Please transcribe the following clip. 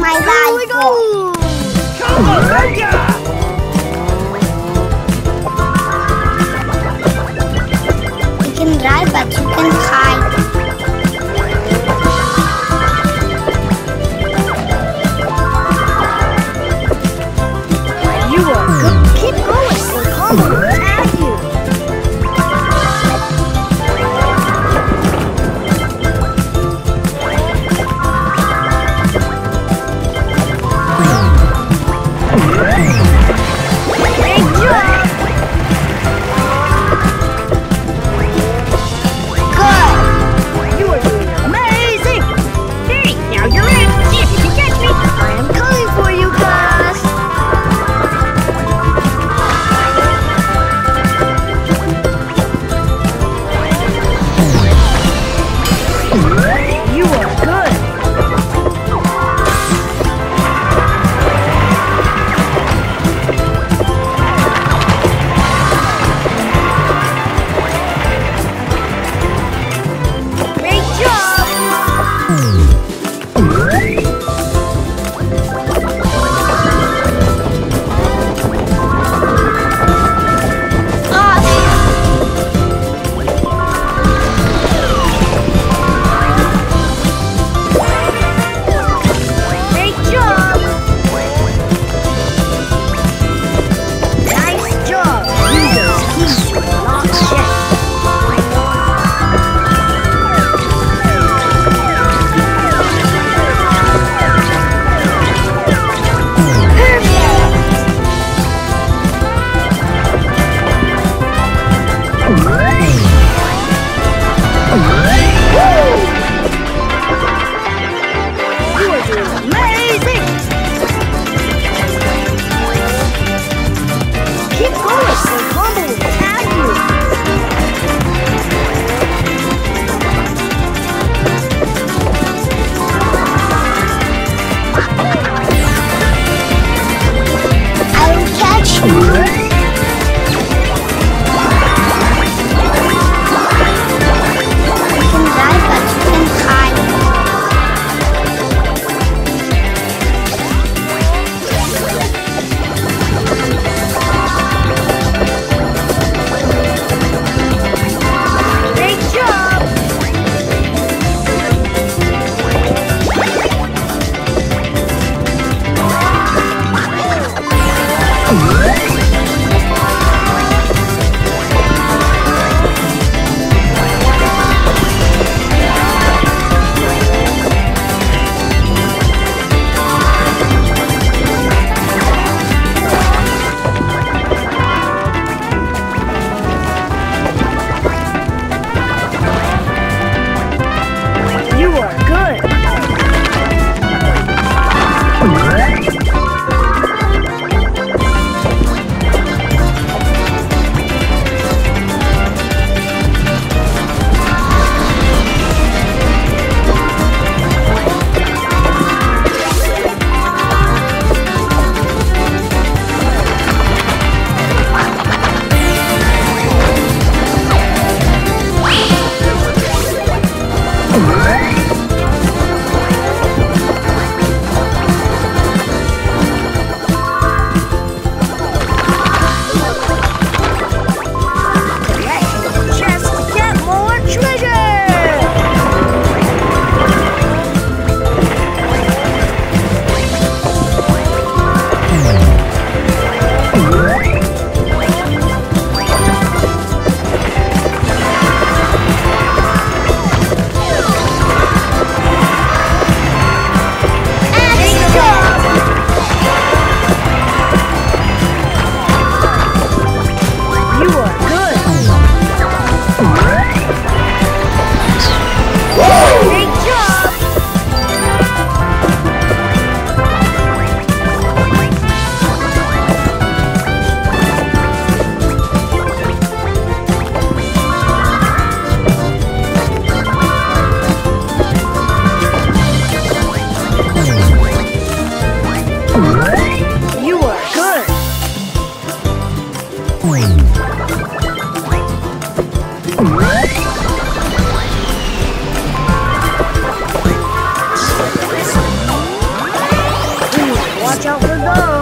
my Here Woo! love.